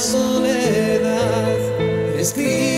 soledad. Escribo